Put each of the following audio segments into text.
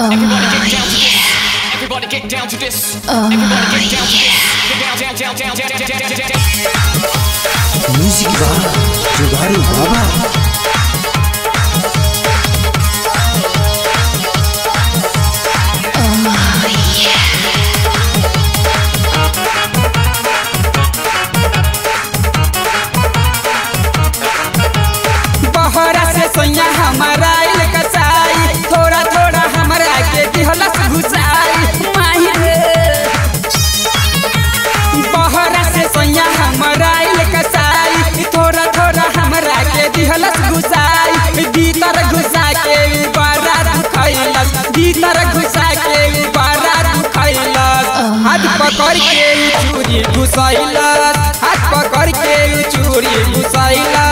Oh, Everybody get down to this. Everybody get down to this. Oh, Everybody get down yeah. to this. Down, down, down, down, down, down, down, down. Music var, Duvarı Baba. पकड़ के चूरी घुसैला हाथ पकड़ के चूरी घुसैला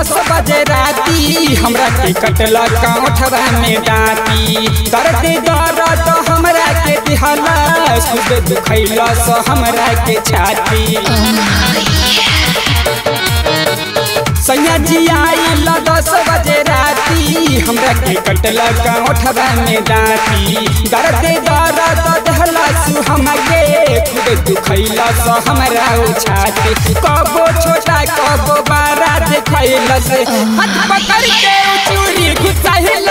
दस बजे राती हमरा के कटला कांठवा में डाटी दर्द दर्द हमरा के दिहला। सुबह दुखैला स हमरा के छाती। सैया जी आइल दस बजे राती हमरा के कटला कांठवा में डाटी दर्द दर्द दिहला सु हमके। खुद दुखैला स हमरा छाती। कबो छोटा कबो घुसाइल हथ पकड़ के चूड़ी घुसाइल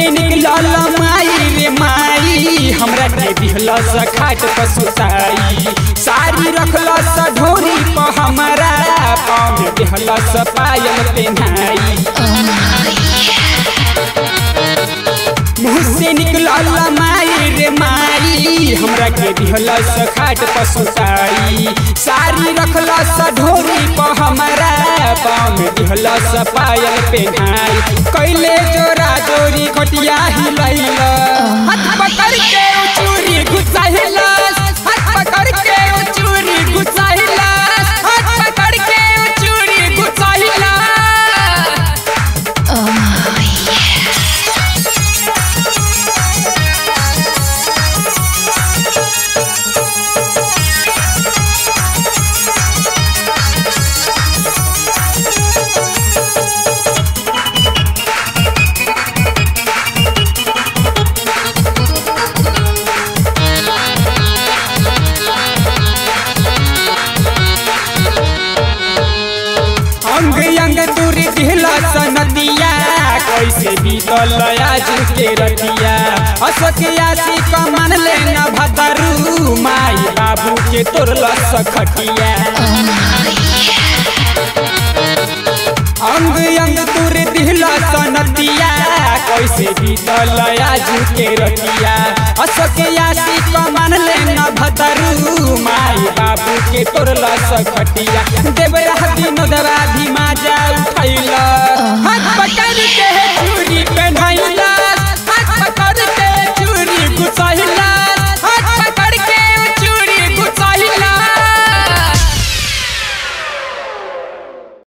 से निकलल माई रे माई। हमरा के दिहला स खाट साड़ी रखला स ढोरी पर हमरा पाँव में दिहला स पायल मुँह से निकलल माई रे माई। हमरा के दिहला स खाट पर साड़ी रखला स ढोरी पर हमरा पाँव में दिहला स पायल कैले पटिया हिलैल चलया जी रखिया असकिया सी कमन लेना भदरू। माई बाबू के तोरल सखटिया अंग अंग तुर दिहला सनतिया कैसे बीतलया जी के रखिया असकिया सी कमन लेना भदरू। माई बाबू के तोरल सखटिया देवरा दिनो देवा भी माजा उठैला। हाथ पकड़ के depend.